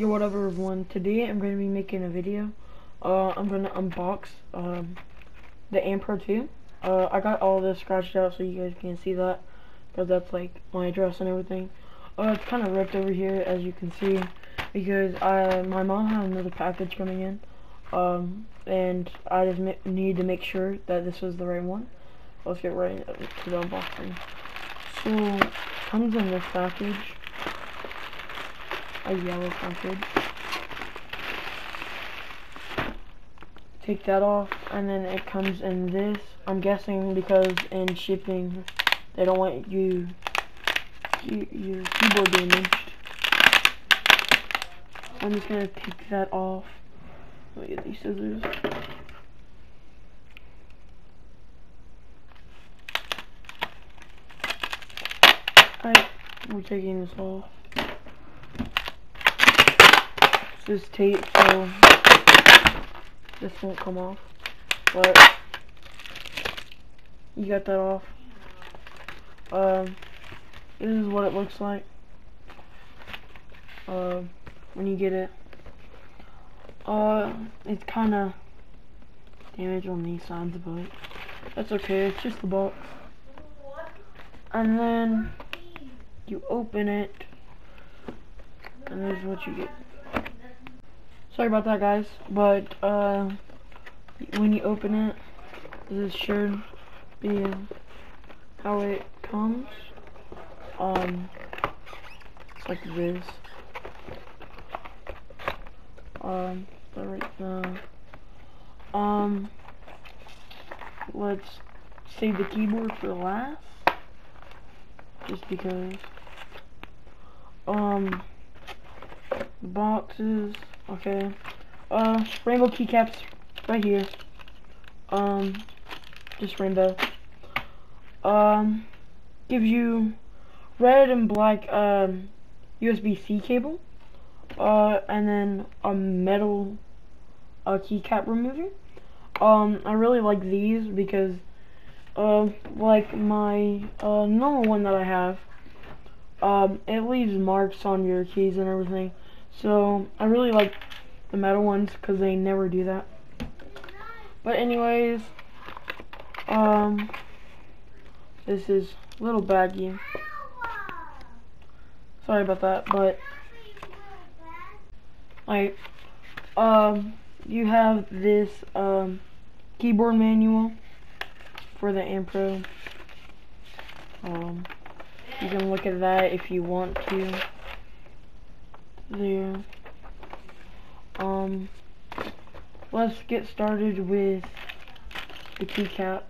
Yo, whatever everyone. Today I'm going to be making a video. Uh, I'm going to unbox um, the Pro 2. Uh, I got all this scratched out so you guys can see that. Because that's like my address and everything. Uh, it's kind of ripped over here as you can see. Because I, my mom had another package coming in. Um, and I just need to make sure that this was the right one. Let's get right to the unboxing. So, comes in this package a yellow package. Take that off, and then it comes in this. I'm guessing because in shipping, they don't want you your keyboard damaged. I'm just gonna take that off. Let me get these scissors. Alright, we're taking this off. This tape so this won't come off. But you got that off. Um, this is what it looks like. Uh, when you get it. Uh, it's kind of damaged on these sides, but that's okay. It's just the box. And then you open it, and this is what you get. Sorry about that, guys. But, uh, when you open it, this should be how it comes. Um, like this. Um, right now. Um, let's save the keyboard for last. Just because. Um, boxes. Okay. Uh, rainbow keycaps right here. Um, just rainbow. Um, gives you red and black um, USB-C cable. Uh, and then a metal uh, keycap remover. Um, I really like these because, uh, like my uh, normal one that I have, um, it leaves marks on your keys and everything. So I really like the metal ones because they never do that. But anyways, um, this is a little baggy. Sorry about that, but like, um, you have this um keyboard manual for the Anne Pro. Um, you can look at that if you want to there. Um, let's get started with the keycaps.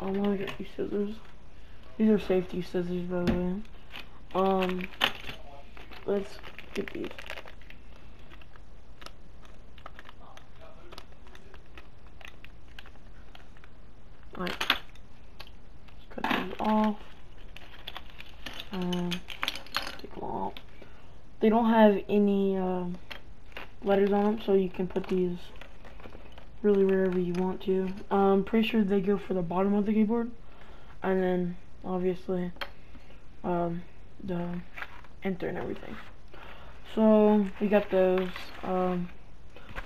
I'm gonna get these scissors. These are safety scissors, by the way. Um, let's get these. Alright. Cut these off. Um, take them off they don't have any uh, letters on them, so you can put these really wherever you want to. I'm um, pretty sure they go for the bottom of the keyboard, and then obviously um, the enter and everything. So we got those. Um,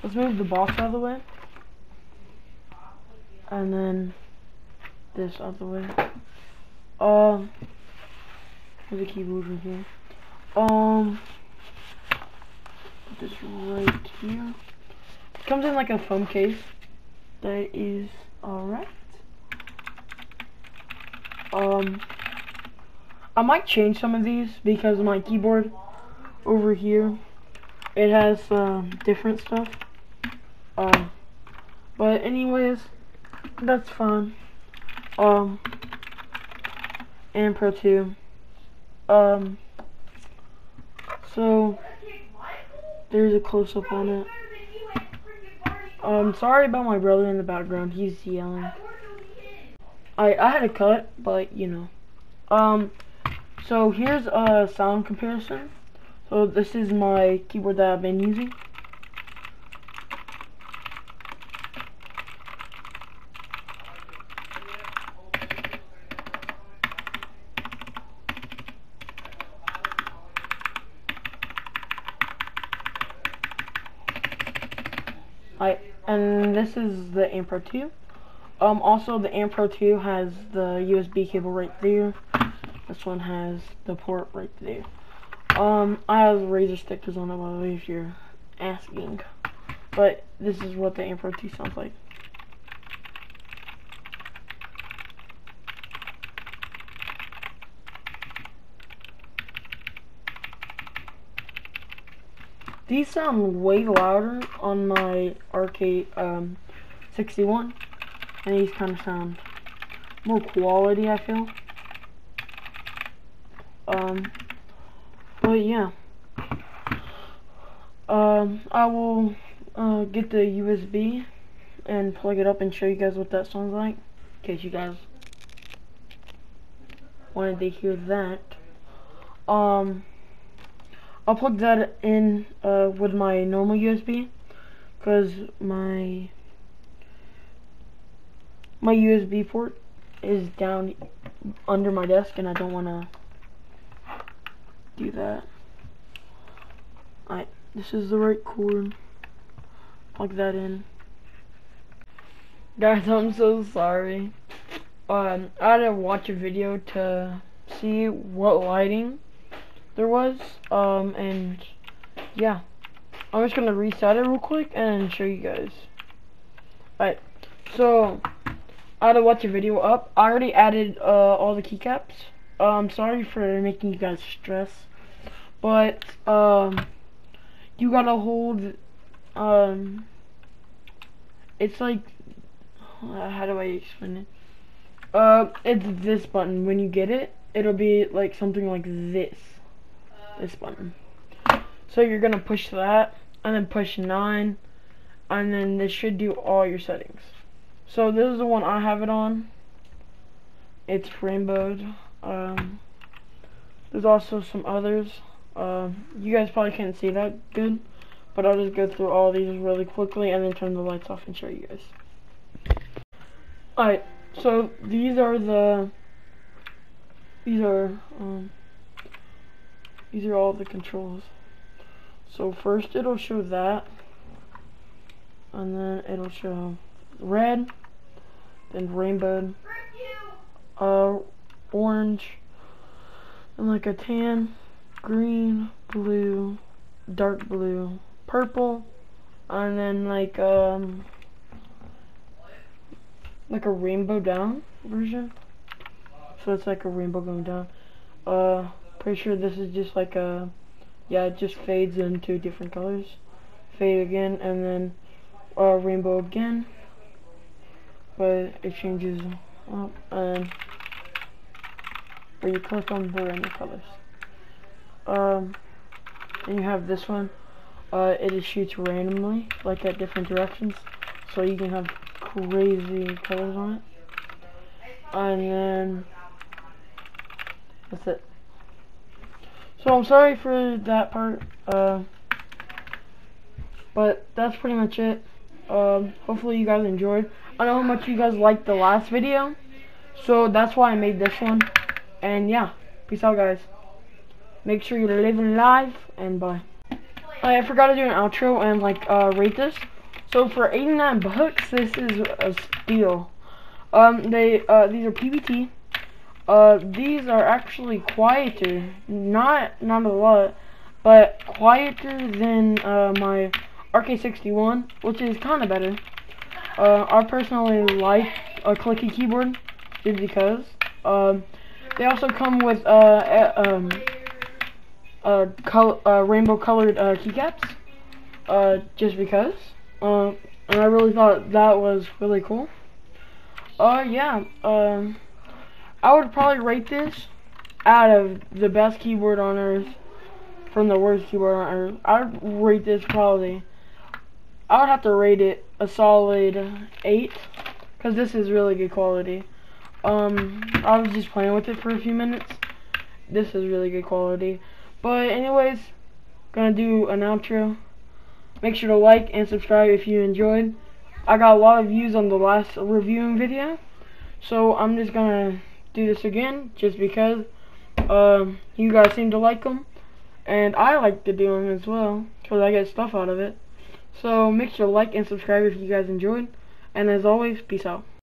let's move the box out of the way, and then this out of the way. Um, there's a keyboard right here. Um this right here. It comes in like a foam case. That is alright. Um, I might change some of these because my keyboard over here, it has uh, different stuff. Um, but anyways, that's fine. Um, Anne Pro 2. Um, so, there's a close-up on it. Um, sorry about my brother in the background. He's yelling. I I had a cut, but you know. Um, so here's a sound comparison. So this is my keyboard that I've been using. I and this is the Anne Pro 2. Um, also the Anne Pro 2 has the USB cable right there. This one has the port right there. Um, I have a Razer stickers on it, if you're asking. But this is what the Anne Pro 2 sounds like. These sound way louder on my RK um, 61, and these kind of sound more quality. I feel. Um, but yeah, um, I will uh, get the USB and plug it up and show you guys what that sounds like, in case you guys wanted to hear that. Um. I'll plug that in uh, with my normal USB because my my USB port is down under my desk and I don't want to do that. Alright, this is the right cord. Plug that in. Guys, I'm so sorry. Um, I had to watch a video to see what lighting there was. Um, and yeah, I'm just gonna reset it real quick and show you guys. Alright, so I had to watch a video up. I already added uh, all the keycaps. Um, sorry for making you guys stress, but um, you gotta hold. Um, it's like how do I explain it? Uh, it's this button. When you get it, it'll be like something like this this button. So you're gonna push that and then push 9 and then this should do all your settings. So this is the one I have it on. It's rainbowed. Um, there's also some others. Um, you guys probably can't see that good, but I'll just go through all these really quickly and then turn the lights off and show you guys. Alright, so these are the, these are, um, these are all the controls. So first it'll show that. And then it'll show red. Then rainbow. Uh, orange. And like a tan. Green. Blue. Dark blue. Purple. And then like, um, like a rainbow down version. So it's like a rainbow going down. Uh, Pretty sure this is just like a, yeah, it just fades into different colors. Fade again, and then uh, rainbow again. But it changes up, and where you click on the random colors. Um, and you have this one. Uh, it shoots randomly, like at different directions. So you can have crazy colors on it. And then, that's it. So I'm sorry for that part, uh, but that's pretty much it. Um, hopefully you guys enjoyed. I know how much you guys liked the last video, so that's why I made this one. And yeah, peace out guys. Make sure you're living live, and bye. I forgot to do an outro and like uh, rate this. So for 89 bucks, this is a steal. Um, they uh, these are PBT. Uh, these are actually quieter, not not a lot, but quieter than uh, my RK61, which is kind of better. Uh, I personally like a clicky keyboard, just because. Um, they also come with uh, um, uh, uh, rainbow colored uh, keycaps, uh, just because. Uh, and I really thought that was really cool. Uh, yeah. Um. I would probably rate this out of the best keyboard on earth from the worst keyboard on earth. I'd rate this probably. I would have to rate it a solid 8 because this is really good quality. Um, I was just playing with it for a few minutes. This is really good quality. But anyways, gonna do an outro. Make sure to like and subscribe if you enjoyed. I got a lot of views on the last reviewing video. So I'm just gonna do this again just because um, you guys seem to like them. And I like to do them as well because I get stuff out of it. So make sure to like and subscribe if you guys enjoyed. And as always, peace out.